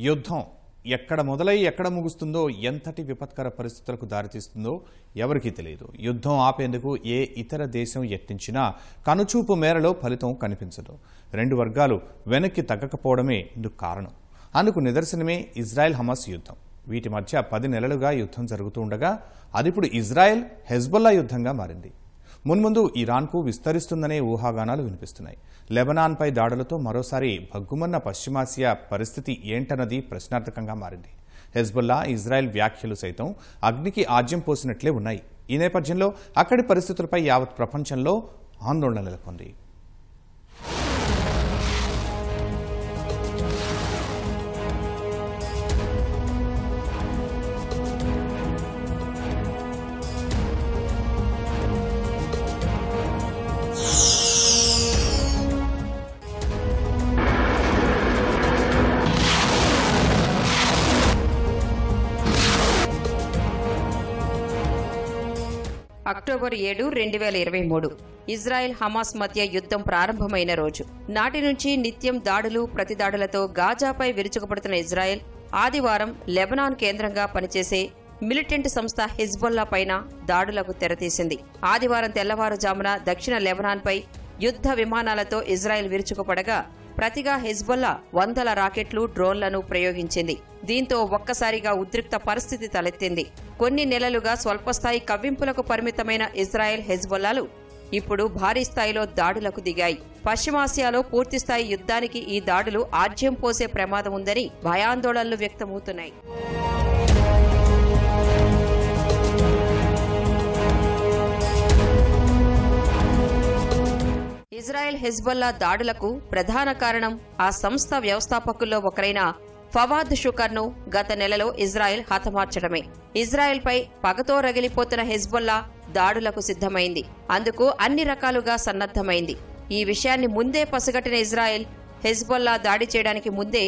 యుద్ధం ఎక్కడ మొదలై ఎక్కడ ముగుస్తుందో ఎంతటి విపత్కర పరిస్థితులకు దారితీస్తుందో ఎవరికీ తెలియదు. యుద్ధం ఆపేందుకు ఏ ఇతర దేశం యత్నించినా కనుచూపు మేరలో ఫలితం కనిపించదు. రెండు వర్గాలు వెనక్కి తగ్గకపోవడమే ఇందుకు కారణం. అందుకు నిదర్శనమే ఇజ్రాయెల్ హమాస్ యుద్ధం. వీటి మధ్య పది నెలలుగా యుద్ధం జరుగుతూ ఉండగా అదిప్పుడు ఇజ్రాయెల్ హెజ్బొల్లా యుద్ధంగా మారింది. మున్ముందు ఇరాన్కు విస్తరిస్తుందనే ఊహాగానాలు వినిపిస్తున్నాయి. లెబనాన్పై దాడులతో మరోసారి భగ్గుమన్న పశ్చిమాసియా పరిస్థితి ఏంటన్నది ప్రశ్నార్థకంగా మారింది. హెజ్బుల్లా ఇజ్రాయెల్ వ్యాఖ్యలు సైతం అగ్నికి ఆజ్యం పోసినట్లే ఉన్నాయి. ఈ నేపథ్యంలో అక్కడి పరిస్థితులపై యావత్ ప్రపంచంలో ఆందోళన నెలకొంది. అక్టోబర్ ఏడు రెండు వేల ఇరవై మూడు. ఇజ్రాయెల్ హమాస్ మధ్య యుద్ధం ప్రారంభమైన రోజు. నాటి నుంచి నిత్యం దాడులు ప్రతిదాడులతో గాజాపై విరుచుకుపడుతున్న ఇజ్రాయెల్ ఆదివారం లెబనాన్ కేంద్రంగా పనిచేసే మిలిటెంట్ సంస్థ హిజ్బుల్లా పైన దాడులకు తెరతీసింది. ఆదివారం తెల్లవారుజామున దక్షిణ లెబనాన్పై యుద్ధ విమానాలతో ఇజ్రాయెల్ విరుచుకుపడగా ప్రతిగా హెజ్బొల్లా వందల రాకెట్లు డ్రోన్లను ప్రయోగించింది. దీంతో ఒక్కసారిగా ఉద్రిక్త పరిస్థితి తలెత్తింది. కొన్ని నెలలుగా స్వల్పస్థాయి కవ్వింపులకు పరిమితమైన ఇజ్రాయెల్ హెజ్బొల్లాలు ఇప్పుడు భారీ స్థాయిలో దాడులకు దిగాయి. పశ్చిమాసియాలో పూర్తిస్థాయి యుద్ధానికి ఈ దాడులు ఆజ్యం పోసే ప్రమాదం ఉందని భయాందోళనలు వ్యక్తమవుతున్నాయి. ఇజ్రాయెల్ హెజ్బొల్లా దాడులకు ప్రధాన కారణం ఆ సంస్థ వ్యవస్థాపకుల్లో ఒకరైన ఫవాద్ షుకర్ను గత నెలలో ఇజ్రాయెల్ హతమార్చడమే. ఇజ్రాయెల్పై పగతో రగిలిపోతున్న హెజ్బొల్లా దాడులకు సిద్ధమైంది. అందుకు అన్ని రకాలుగా సన్నద్ధమైంది. ఈ విషయాన్ని ముందే పసిగట్టిన ఇజ్రాయెల్ హెజ్బొల్లా దాడి చేయడానికి ముందే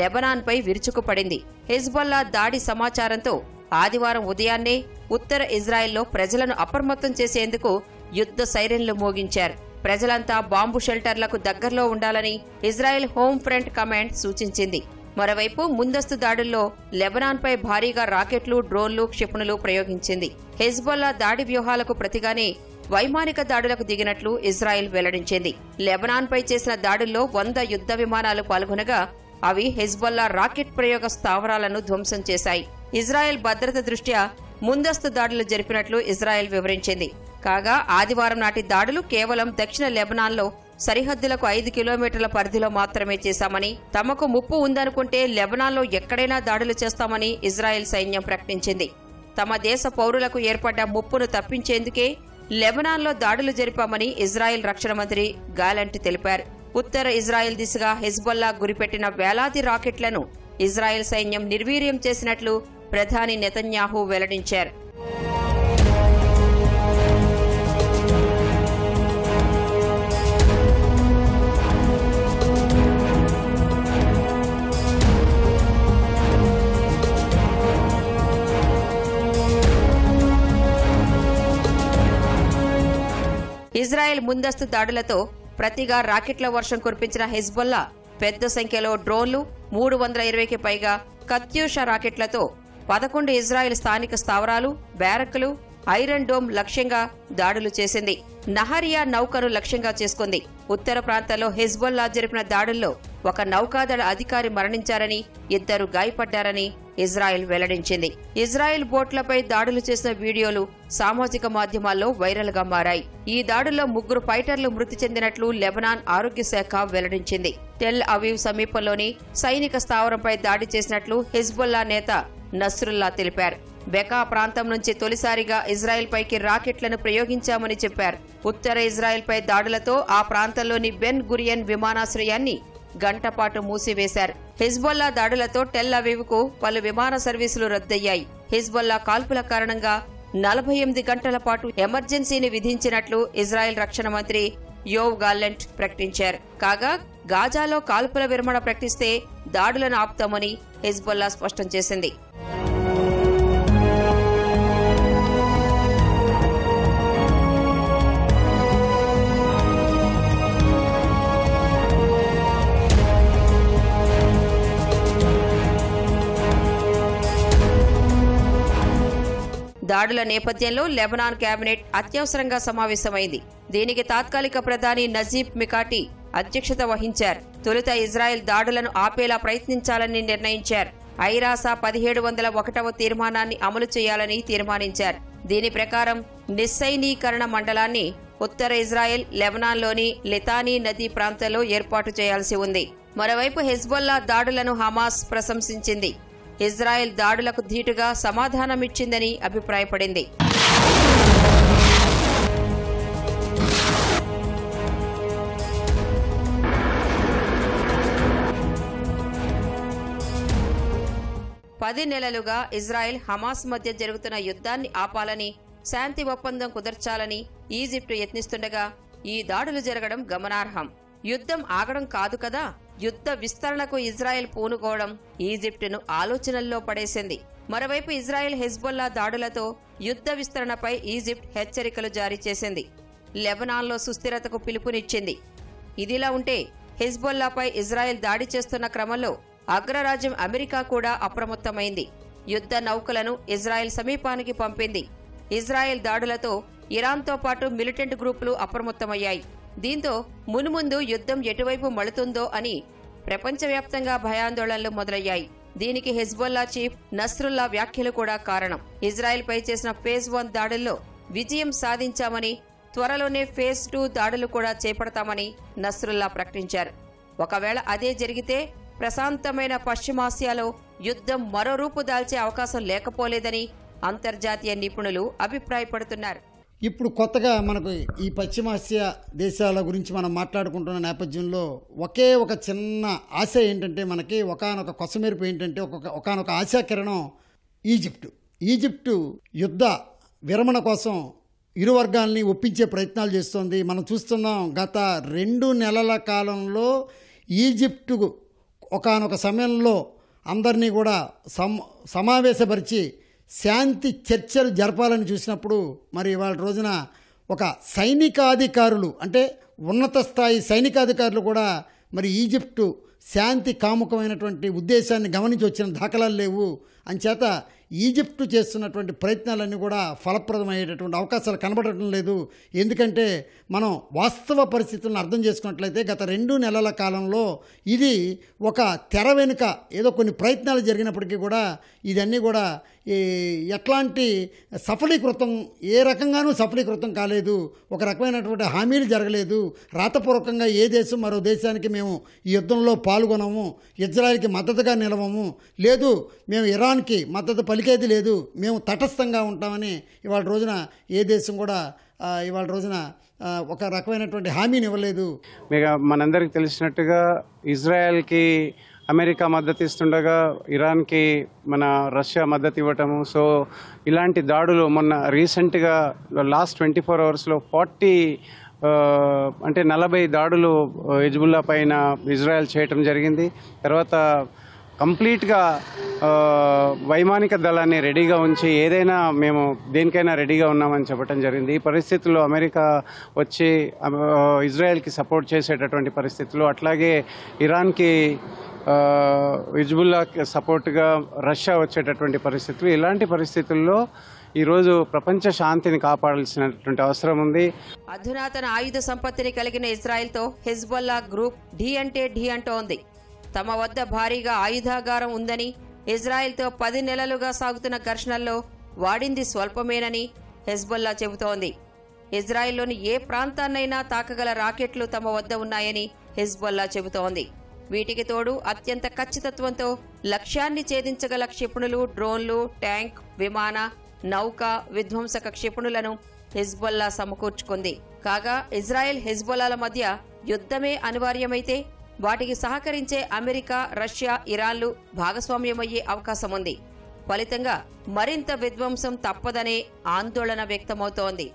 లెబనాన్పై విరుచుకుపడింది. హెజ్బొల్లా దాడి సమాచారంతో ఆదివారం ఉదయాన్నే ఉత్తర ఇజ్రాయెల్లో ప్రజలను అప్రమత్తం చేసేందుకు యుద్ధ సైరన్లు మోగించారు. ప్రజలంతా బాంబు షెల్టర్లకు దగ్గరలో ఉండాలని ఇజ్రాయెల్ హోం ఫ్రంట్ కమాండ్ సూచించింది. మరోవైపు ముందస్తు దాడుల్లో లెబనాన్పై భారీగా రాకెట్లు డ్రోన్లు క్షిపణులు ప్రయోగించింది. హెజ్బొల్లా దాడి వ్యూహాలకు ప్రతిగానే వైమానిక దాడులకు దిగినట్లు ఇజ్రాయెల్ వెల్లడించింది. లెబనాన్పై చేసిన దాడుల్లో వంద యుద్ధ విమానాలు పాల్గొనగా అవి హెజ్బొల్లా రాకెట్ ప్రయోగ స్థావరాలను ధ్వంసం చేశాయి. ఇజ్రాయెల్ భద్రత దృష్ట్యా ముందస్తు దాడులు జరిపినట్లు ఇజ్రాయెల్ వివరించింది. కాగా ఆదివారం నాటి దాడులు కేవలం దక్షిణ లెబనాన్లో సరిహద్దులకు ఐదు కిలోమీటర్ల పరిధిలో మాత్రమే చేశామని తమకు ముప్పు ఉందనుకుంటే లెబనాన్లో ఎక్కడైనా దాడులు చేస్తామని ఇజ్రాయెల్ సైన్యం ప్రకటించింది. తమ దేశ పౌరులకు ఏర్పడ్డ ముప్పును తప్పించేందుకే లెబనాన్లో దాడులు జరిపామని ఇజ్రాయెల్ రక్షణ మంత్రి గాలంట్ తెలిపారు. ఉత్తర ఇజ్రాయెల్ దిశగా హెజ్బొల్లా గురిపెట్టిన వేలాది రాకెట్లను ఇజ్రాయెల్ సైన్యం నిర్వీర్యం చేసినట్లు ప్రధాని నెతన్యాహు వెల్లడించారు. ఇజ్రాయెల్ ముందస్తు దాడులతో ప్రతిగా రాకెట్ల వర్షం కురిపించిన హెజ్బొల్లా పెద్ద సంఖ్యలో డ్రోన్లు మూడు వందల ఇరవైకి పైగా కత్యూష రాకెట్లతో పదకొండు ఇజ్రాయెల్ స్థానిక స్థావరాలు బ్యారక్లు ఐరన్ డోమ్ లక్ష్యంగా దాడులు చేసింది. నహరియా నౌకను లక్ష్యంగా చేసుకుంది. ఉత్తర ప్రాంతాల్లో హెజ్బొల్లా జరిపిన దాడుల్లో ఒక నౌకాదళ అధికారి మరణించారని ఇద్దరు గాయపడ్డారని ఇజ్రాయెల్ వెల్లడించింది. ఇజ్రాయెల్ బోట్లపై దాడులు చేసిన వీడియోలు సామాజిక మాధ్యమాల్లో వైరల్గా మారాయి. ఈ దాడుల్లో ముగ్గురు ఫైటర్లు మృతి చెందినట్లు లెబనాన్ ఆరోగ్య శాఖ వెల్లడించింది. టెల్ అవీవ్ సమీపంలోని సైనిక స్థావరంపై దాడి చేసినట్లు హెజ్బొల్లా నేత నస్రుల్లా తెలిపారు. బెకా ప్రాంతం నుంచి తొలిసారిగా ఇజ్రాయెల్ పైకి రాకెట్లను ప్రయోగించామని చెప్పారు. ఉత్తర ఇజ్రాయెల్పై దాడులతో ఆ ప్రాంతంలోని బెన్ గురియన్ విమానాశ్రయాన్ని గంటపాటు మూసివేశారు. హిజ్బొల్లా దాడులతో టెల్ అవీవ్కు పలు విమాన సర్వీసులు రద్దయ్యాయి. హిజ్బొల్లా కాల్పుల కారణంగా నలభై ఎనిమిది గంటల పాటు ఎమర్జెన్సీని విధించినట్లు ఇజ్రాయెల్ రక్షణ మంత్రి యోవ్ గాల్లెంట్ ప్రకటించారు. కాగా గాజాలో కాల్పుల విరమణ ప్రకటిస్తే దాడులను ఆపుతామని హిజ్బొల్లా స్పష్టం చేసింది. దాడుల నేపథ్యంలో లెబనాన్ కేబినెట్ అత్యవసరంగా సమావేశమైంది. దీనికి తాత్కాలిక ప్రధాని నజీబ్ మికాటి అధ్యక్షత వహించారు. తొలుత ఇజ్రాయెల్ దాడులను ఆపేలా ప్రయత్నించాలని నిర్ణయించారు. ఐరాసా పదిహేడు వందల ఒకటవ తీర్మానాన్ని అమలు చేయాలని తీర్మానించారు. దీని ప్రకారం నిస్సైనీకరణ మండలాన్ని ఉత్తర ఇజ్రాయెల్ లెబనాన్లోని లితానీ నదీ ప్రాంతంలో ఏర్పాటు చేయాల్సి ఉంది. మరోవైపు హెజ్బొల్లా దాడులను హమాస్ ప్రశంసించింది. ఇజ్రాయెల్ దాడులకు ధీటుగా సమాధానమిచ్చిందని అభిప్రాయపడింది. పది నెలలుగా ఇజ్రాయెల్ హమాస్ మధ్య జరుగుతున్న యుద్ధాన్ని ఆపాలని శాంతి ఒప్పందం కుదర్చాలని ఈజిప్టు యత్నిస్తుండగా ఈ దాడులు జరగడం గమనార్హం. యుద్ధం ఆగడం కాదు కదా? యుద్ధ విస్తరణకు ఇజ్రాయెల్ పూనుకోవడం ఈజిప్టును ఆలోచనల్లో పడేసింది. మరోవైపు ఇజ్రాయెల్ హెజ్బొల్లా దాడులతో యుద్ధ విస్తరణపై ఈజిప్ట్ హెచ్చరికలు జారీ చేసింది. లెబనాన్లో సుస్థిరతకు పిలుపునిచ్చింది. ఇదిలా ఉంటే హెజ్బొల్లాపై ఇజ్రాయెల్ దాడి చేస్తున్న క్రమంలో అగ్రరాజ్యం అమెరికా కూడా అప్రమత్తమైంది. యుద్ధ నౌకలను ఇజ్రాయెల్ సమీపానికి పంపింది. ఇజ్రాయెల్ దాడులతో ఇరాన్తో పాటు మిలిటెంట్ గ్రూపులు అప్రమత్తమయ్యాయి. దీంతో మునుముందు యుద్ధం ఎటువైపు మళుతుందో అని ప్రపంచవ్యాప్తంగా భయాందోళనలు మొదలయ్యాయి. దీనికి హెజ్బొల్లా చీఫ్ నస్రుల్లా వ్యాఖ్యలు కూడా కారణం. ఇజ్రాయెల్పై చేసిన ఫేజ్ వన్ దాడుల్లో విజయం సాధించామని త్వరలోనే ఫేజ్ టూ దాడులు కూడా చేపడతామని నస్రుల్లా ప్రకటించారు. ఒకవేళ అదే జరిగితే ప్రశాంతమైన పశ్చిమాసియాలో యుద్ధం మరో రూపు దాల్చే అవకాశం లేకపోలేదని అంతర్జాతీయ నిపుణులు అభిప్రాయపడుతున్నారు. ఇప్పుడు కొత్తగా మనకు ఈ పశ్చిమాసియా దేశాల గురించి మనం మాట్లాడుకుంటున్న నేపథ్యంలో ఒకే ఒక చిన్న ఆశ ఏంటంటే మనకి ఒకనొక కొసమెరుపు ఏంటంటే ఒక ఒకనొక ఆశాకిరణం ఈజిప్టు. ఈజిప్టు యుద్ధ విరమణ కోసం ఇరు వర్గాల్ని ఒప్పించే ప్రయత్నాలు చేస్తోంది. మనం చూస్తున్నాం గత రెండు నెలల కాలంలో ఈజిప్టు ఒకానొక సమయంలో అందరినీ కూడా సమ సమావేశపరిచి శాంతి చర్చలు జరపాలని చూసినప్పుడు మరి ఇవాళ రోజున ఒక సైనికాధికారులు అంటే ఉన్నత స్థాయి సైనికాధికారులు కూడా మరి ఈజిప్టు శాంతి కాముకమైనటువంటి ఉద్దేశాన్ని గమనించి వచ్చిన దాఖలాలు లేవు. అంచేత ఈజిప్టు చేస్తున్నటువంటి ప్రయత్నాలన్నీ కూడా ఫలప్రదమయ్యేటటువంటి అవకాశాలు కనబడటం లేదు. ఎందుకంటే మనం వాస్తవ పరిస్థితులను అర్థం చేసుకున్నట్లయితే గత రెండు నెలల కాలంలో ఇది ఒక తెర వెనుక ఏదో కొన్ని ప్రయత్నాలు జరిగినప్పటికీ కూడా ఇదన్నీ కూడా ఈ ఎట్లాంటి సఫలీకృతం ఏ రకంగానూ సఫలీకృతం కాలేదు. ఒక రకమైనటువంటి హామీలు జరగలేదు. రాతపూర్వకంగా ఏ దేశం మరో దేశానికి మేము ఈ యుద్ధంలో పాల్గొనము ఇజ్రాయెల్కి మద్దతుగా నిలవము. లేదు మేము ఇరాన్కి మద్దతు పలికేది లేదు. మేము తటస్థంగా ఉంటామని ఇవాళ రోజున ఏ దేశం కూడా ఇవాళ రోజున ఒక రకమైనటువంటి హామీని ఇవ్వలేదు. మీకు మనందరికి తెలిసినట్టుగా ఇజ్రాయెల్కి అమెరికా మద్దతు ఇస్తుండగా ఇరాన్కి మన రష్యా మద్దతు ఇవ్వటము. సో ఇలాంటి దాడులు మొన్న రీసెంట్గా లాస్ట్ ట్వంటీ ఫోర్ అవర్స్లో ఫార్టీ అంటే నలభై దాడులు హిజ్బుల్లా పైన ఇజ్రాయెల్ చేయటం జరిగింది. తర్వాత కంప్లీట్గా వైమానిక దళాన్ని రెడీగా ఉంచి ఏదైనా మేము దేనికైనా రెడీగా ఉన్నామని చెప్పడం జరిగింది. ఈ పరిస్థితుల్లో అమెరికా వచ్చి ఇజ్రాయెల్కి సపోర్ట్ చేసేటటువంటి పరిస్థితులు అట్లాగే ఇరాన్కి ఆ, సపోర్ట్గా రష్యా వచ్చేటటువంటి పరిస్థితులు. ఇలాంటి పరిస్థితుల్లో ఈరోజు ప్రపంచ శాంతిని కాపాడాల్సినటువంటి అవసరం ఉంది. అధునాతన ఆయుధ సంపత్తిని కలిగిన ఇజ్రాయెల్తో హెజ్బల్లా గ్రూప్ ఢీ అంటే ఢీ అంటోంది. తమ వద్ద భారీగా ఆయుధాగారం ఉందని ఇజ్రాయెల్తో పది నెలలుగా సాగుతున్న ఘర్షణల్లో వాడింది స్వల్పమేనని హెజ్బొల్లా చెబుతోంది. ఇజ్రాయెల్లోని ఏ ప్రాంతాన్నైనా తాకగల రాకెట్లు తమ వద్ద ఉన్నాయని హెజ్బొల్లా చెబుతోంది. వీటికి తోడు అత్యంత ఖచ్చితత్వంతో లక్ష్యాన్ని ఛేదించగల క్షిపణులు డ్రోన్లు ట్యాంక్ విమాన నౌక విధ్వంసక క్షిపణులను హిజ్బొల్లా సమకూర్చుకుంది. కాగా ఇజ్రాయెల్ హెజ్బొల్లాల మధ్య యుద్ధమే అనివార్యమైతే వాటికి సహకరించే అమెరికా రష్యా ఇరాన్లు భాగస్వామ్యమయ్యే అవకాశం ఉంది ఫలితంగా మరింత విధ్వంసం తప్పదనే ఆందోళన వ్యక్తమవుతోంది.